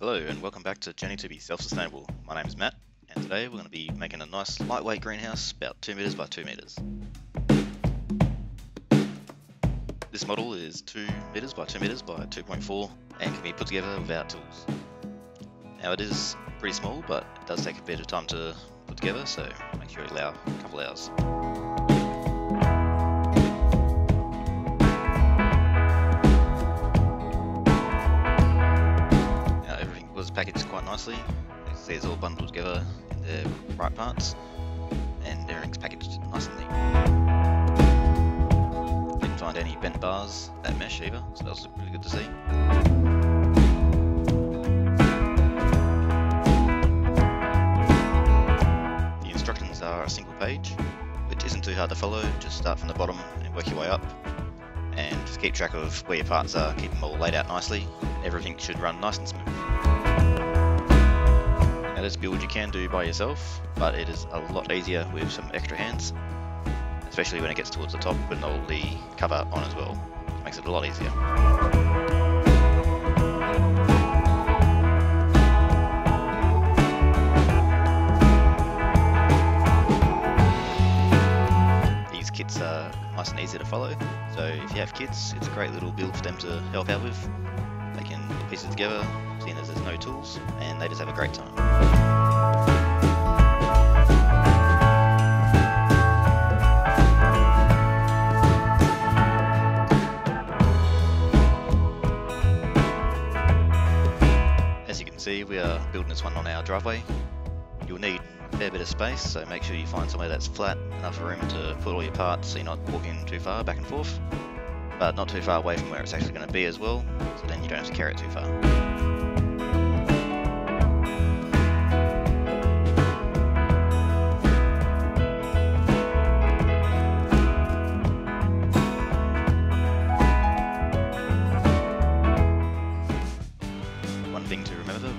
Hello and welcome back to Journey to be Self-Sustainable. My name is Matt and today we're going to be making a nice lightweight greenhouse about 2 meters by 2 meters. This model is 2 meters by 2 meters by 2.4 and can be put together without tools. Now it is pretty small but it does take a bit of time to put together so make sure you allow a couple hours. Packaged quite nicely. Can all bundled together in the right parts and everything's packaged nice and neat. Didn't find any bent bars that mesh either, so that was really good to see. The instructions are a single page, which isn't too hard to follow, just start from the bottom and work your way up and just keep track of where your parts are, keep them all laid out nicely, everything should run nice and smooth. Now this build you can do by yourself, but it is a lot easier with some extra hands, especially when it gets towards the top with all the cover on as well. It makes it a lot easier. These kits are nice and easy to follow, so if you have kids, it's a great little build for them to help out with. They can put pieces together, seeing as there's no tools, and they just have a great time. As you can see, we are building this one on our driveway. You'll need a fair bit of space, so make sure you find somewhere that's flat, enough room to put all your parts so you're not walking too far back and forth, but not too far away from where it's actually going to be as well, so then you don't have to carry it too far.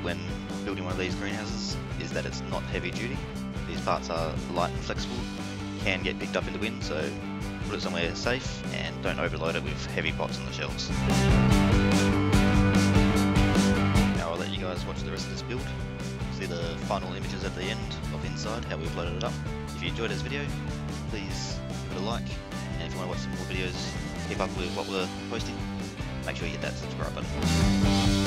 When building one of these greenhouses is that it's not heavy duty. These parts are light and flexible, can get picked up in the wind, so put it somewhere safe and don't overload it with heavy pots on the shelves. Now I'll let you guys watch the rest of this build, see the final images at the end of inside, how we've loaded it up. If you enjoyed this video, please give it a like, and if you want to watch some more videos, keep up with what we're posting, make sure you hit that subscribe button.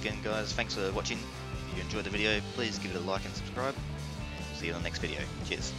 Guys, thanks for watching. If you enjoyed the video, please give it a like and subscribe. See you on the next video. Cheers.